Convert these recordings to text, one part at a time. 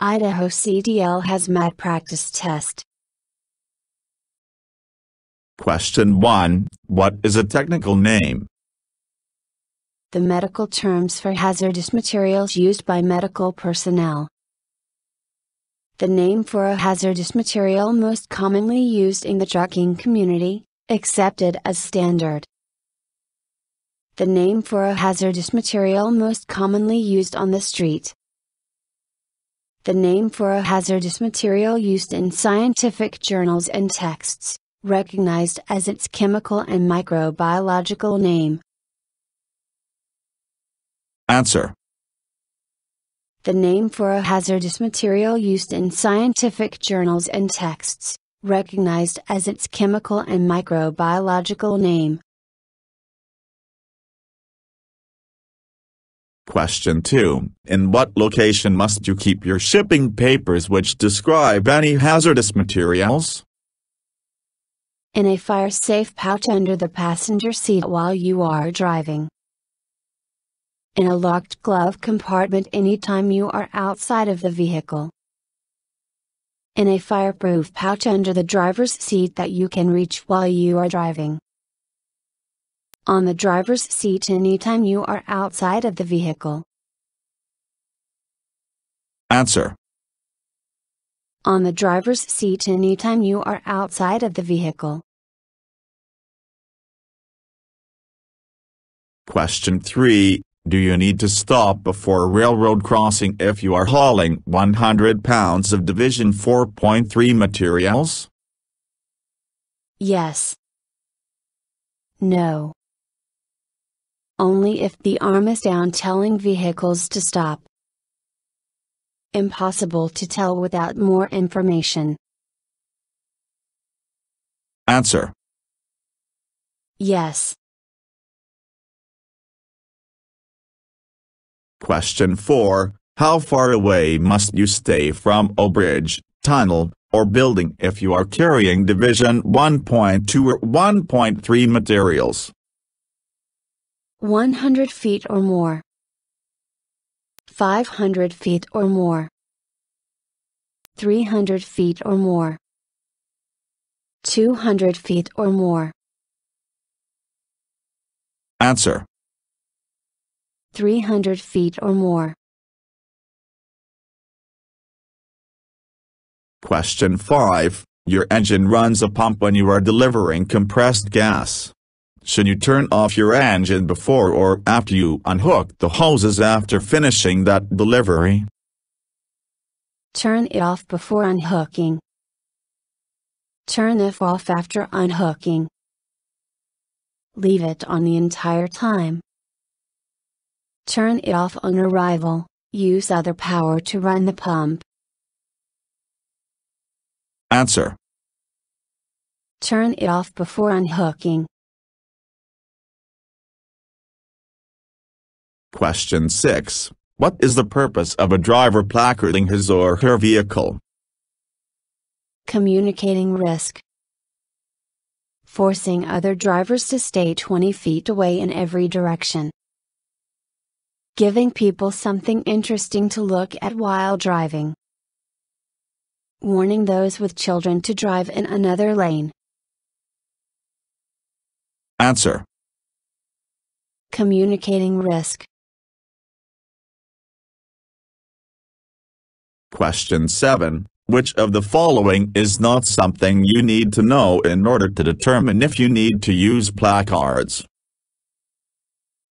Idaho CDL Hazmat Practice Test. Question 1. What is a technical name? The medical terms for hazardous materials used by medical personnel. The name for a hazardous material most commonly used in the trucking community, accepted as standard. The name for a hazardous material most commonly used on the street. The name for a hazardous material used in scientific journals and texts, recognized as its chemical and microbiological name. Answer. The name for a hazardous material used in scientific journals and texts, recognized as its chemical and microbiological name. Question 2. In what location must you keep your shipping papers which describe any hazardous materials? In a fire safe pouch under the passenger seat while you are driving in a locked glove compartment anytime you are outside of the vehicle. In a fireproof pouch under the driver's seat that you can reach while you are driving. On the driver's seat anytime you are outside of the vehicle. Answer. On the driver's seat anytime you are outside of the vehicle. Question 3. Do you need to stop before a railroad crossing if you are hauling 100 pounds of Division 4.3 materials? Yes. No. Only if the arm is down telling vehicles to stop. Impossible to tell without more information. Answer. Yes. Question 4. How far away must you stay from a bridge, tunnel, or building if you are carrying Division 1.2 or 1.3 materials? 100 feet or more. 500 feet or more. 300 feet or more. 200 feet or more. Answer. 300 feet or more. Question 5. Your engine runs a pump when you are delivering compressed gas. Should you turn off your engine before or after you unhook the hoses after finishing that delivery? Turn it off before unhooking. Turn it off after unhooking. Leave it on the entire time. Turn it off on arrival, use other power to run the pump. Answer. Turn it off before unhooking. Question 6. What is the purpose of a driver placarding his or her vehicle? Communicating risk. Forcing other drivers to stay 20 feet away in every direction. Giving people something interesting to look at while driving. Warning those with children to drive in another lane. Answer. Communicating risk. Question 7. Which of the following is not something you need to know in order to determine if you need to use placards?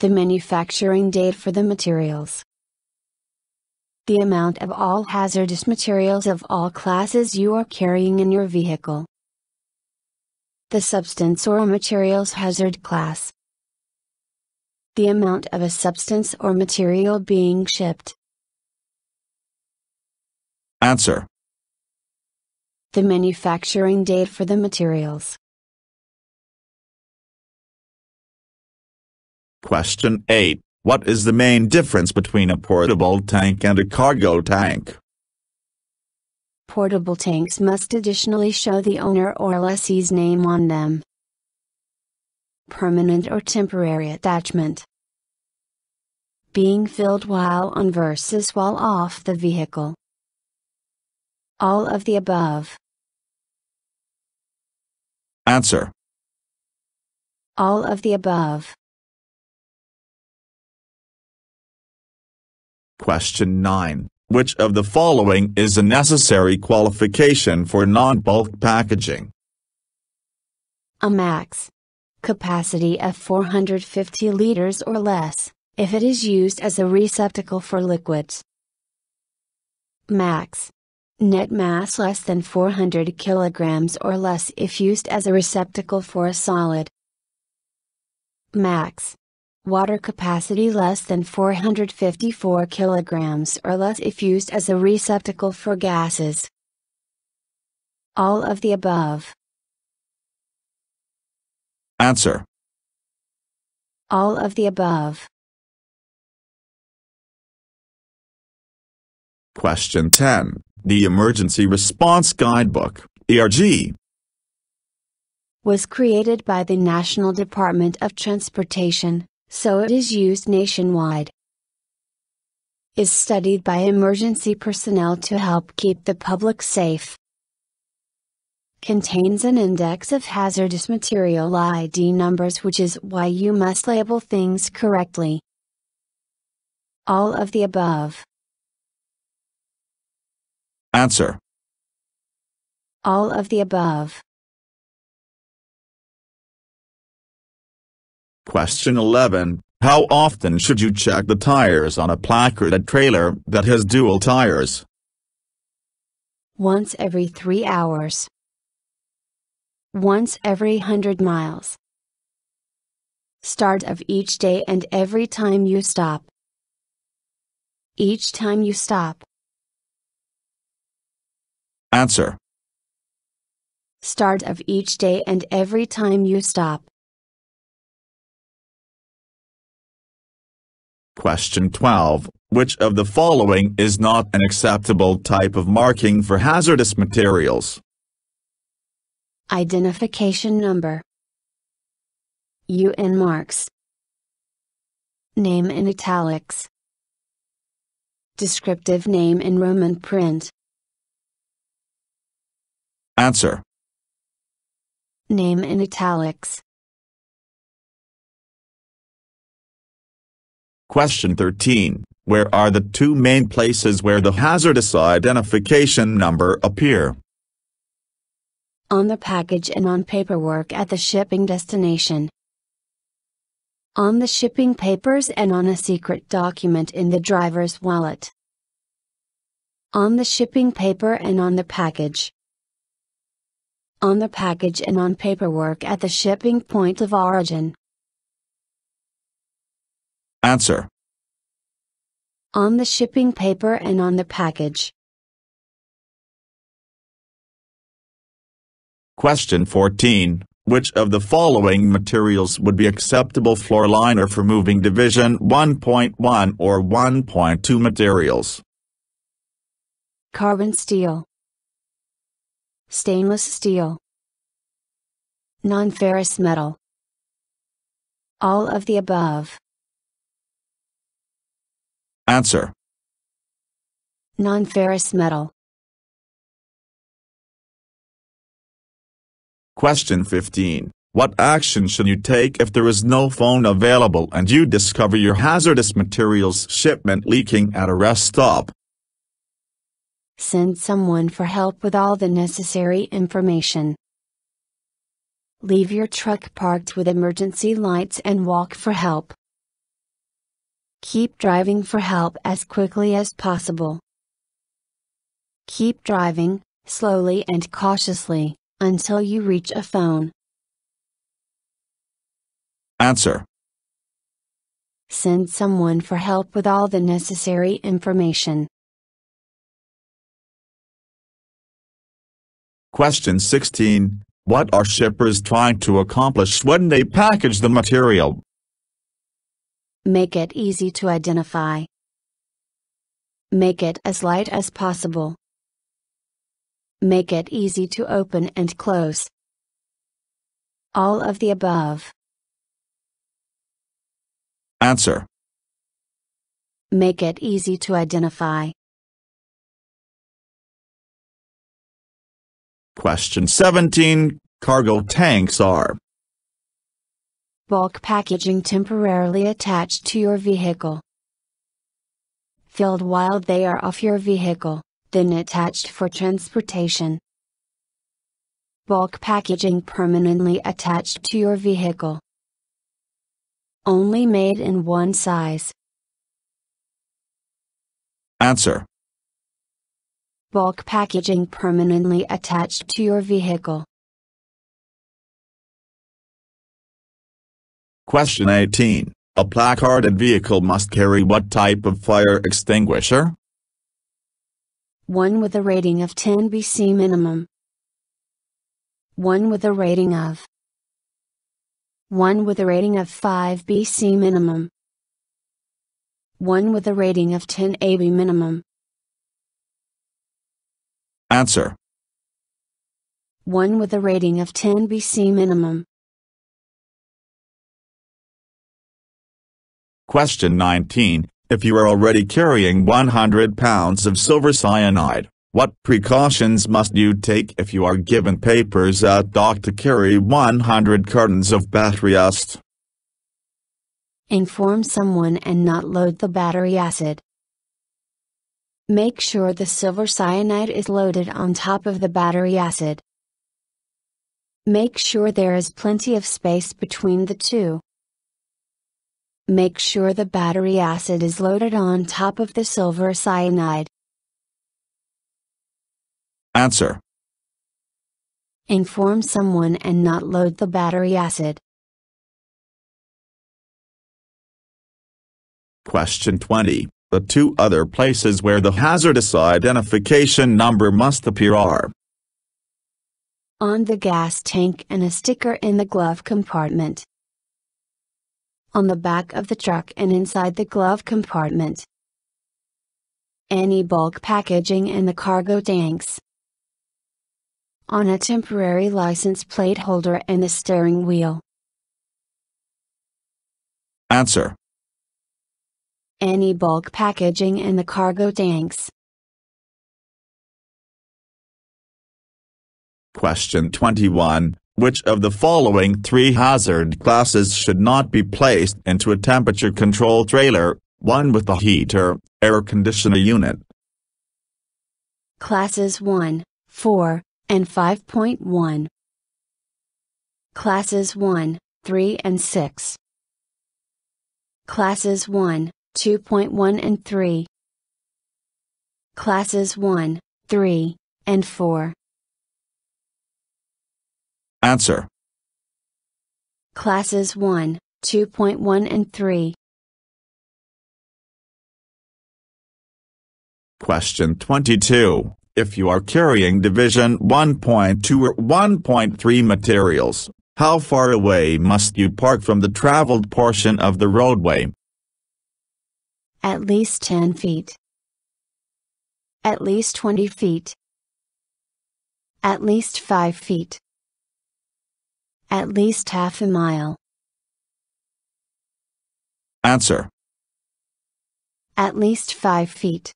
The manufacturing date for the materials. The amount of all hazardous materials of all classes you are carrying in your vehicle. The substance or materials hazard class. The amount of a substance or material being shipped. Answer. The manufacturing date for the materials. Question 8. What is the main difference between a portable tank and a cargo tank? Portable tanks must additionally show the owner or lessee's name on them. Permanent or temporary attachment. Being filled while on versus while off the vehicle. All of the above. Answer. All of the above. Question 9. Which of the following is a necessary qualification for non-bulk packaging? A max capacity of 450 liters or less, if it is used as a receptacle for liquids. Max net mass less than 400 kilograms or less if used as a receptacle for a solid. Max water capacity less than 454 kilograms or less if used as a receptacle for gases. All of the above. Answer. All of the above. Question 10. The Emergency Response Guidebook, ERG, was created by the National Department of Transportation, so it is used nationwide. Is studied by emergency personnel to help keep the public safe contains an index of hazardous material ID numbers which is why you must label things correctly. All of the above. Answer. All of the above. Question 11. How often should you check the tires on a placarded trailer that has dual tires? Once every three hours. Once every hundred miles. Start of each day and every time you stop. Each time you stop. Answer. Start of each day and every time you stop. Question 12. Which of the following is not an acceptable type of marking for hazardous materials? Identification number. UN marks. Name in italics. Descriptive name in Roman print. Answer. Name in italics. Question 13. Where are the two main places where the hazardous identification number appear? On the package and on paperwork at the shipping destination. On the shipping papers and on a secret document in the driver's wallet. On the shipping paper and on the package. On the package and on paperwork at the shipping point of origin. Answer. On the shipping paper and on the package. Question 14. Which of the following materials would be acceptable floor liner for moving division 1.1 or 1.2 materials? Carbon steel. Stainless steel. Non-ferrous metal. All of the above. Answer. Non-ferrous metal. Question 15. What action should you take if there is no phone available and you discover your hazardous materials shipment leaking at a rest stop? Send someone for help with all the necessary information. Leave your truck parked with emergency lights and walk for help. Keep driving for help as quickly as possible. Keep driving, slowly and cautiously, until you reach a phone. Answer. Send someone for help with all the necessary information. Question 16. What are shippers trying to accomplish when they package the material? Make it easy to identify. Make it as light as possible. Make it easy to open and close. All of the above. Answer. Make it easy to identify. Question 17 Cargo tanks are Bulk packaging temporarily attached to your vehicle. Filled while they are off your vehicle, then attached for transportation. Bulk packaging permanently attached to your vehicle. Only made in one size. Answer. Bulk packaging permanently attached to your vehicle. Question 18. A placarded vehicle must carry what type of fire extinguisher? One with a rating of 10 BC minimum. One with a rating of. One with a rating of 5 BC minimum. One with a rating of 10 AB minimum. Answer. One with a rating of 10 BC minimum. Question 19. If you are already carrying 100 pounds of silver cyanide, what precautions must you take if you are given papers at dock to carry 100 cartons of battery acid? Inform someone and not load the battery acid. Make sure the silver cyanide is loaded on top of the battery acid. Make sure there is plenty of space between the two. Make sure the battery acid is loaded on top of the silver cyanide. Answer. Inform someone and not load the battery acid. Question 20. The two other places where the hazardous identification number must appear are On the gas tank and a sticker in the glove compartment. On the back of the truck and inside the glove compartment. Any bulk packaging in the cargo tanks. On a temporary license plate holder and the steering wheel. Answer. Any bulk packaging in the cargo tanks. Question 21. Which of the following three hazard classes should not be placed into a temperature control trailer, one with a heater, air conditioner unit? Classes 1, 4, and 5.1. Classes 1, 3 and 6. Classes 1, 2.1 and 3. Classes 1, 3, and 4. Answer. Classes 1, 2.1 and 3. Question 22. If you are carrying Division 1.2 or 1.3 materials, how far away must you park from the traveled portion of the roadway? At least 10 feet. At least 20 feet. At least 5 feet. At least half a mile. Answer. At least 5 feet.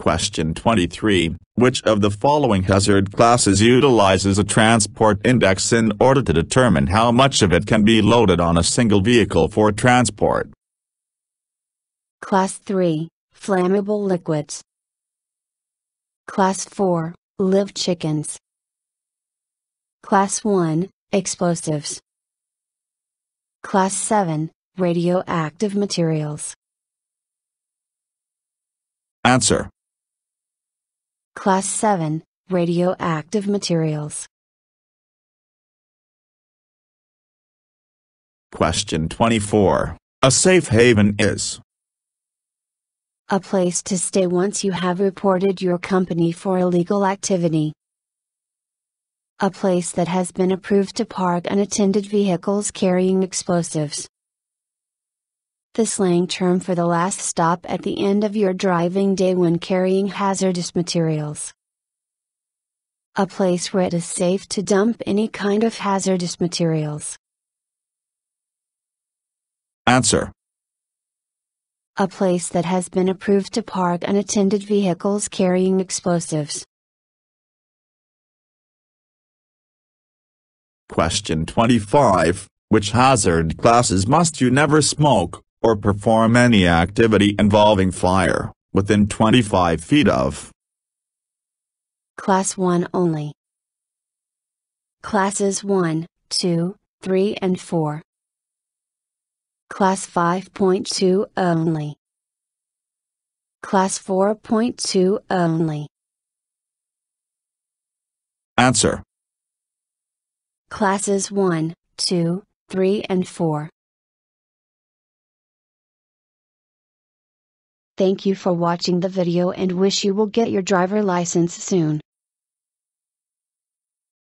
Question 23. Which of the following hazard classes utilizes a transport index in order to determine how much of it can be loaded on a single vehicle for transport? Class 3 Flammable liquids. Class 4 Live chickens. Class 1 Explosives. Class 7 Radioactive materials. Answer. Class 7 Radioactive materials. Question 24. A safe haven is A place to stay once you have reported your company for illegal activity. A place that has been approved to park unattended vehicles carrying explosives. The slang term for the last stop at the end of your driving day when carrying hazardous materials. A place where it is safe to dump any kind of hazardous materials. Answer. A place that has been approved to park unattended vehicles carrying explosives. Question 25 Which hazard classes must you never smoke, or perform any activity involving fire, within 25 feet of? Class 1 only. Classes 1, 2, 3 and 4. Class 5.2 only. Class 4.2 only. Answer. Classes 1, 2, 3 and 4. Thank you for watching the video and wish you will get your driver license soon.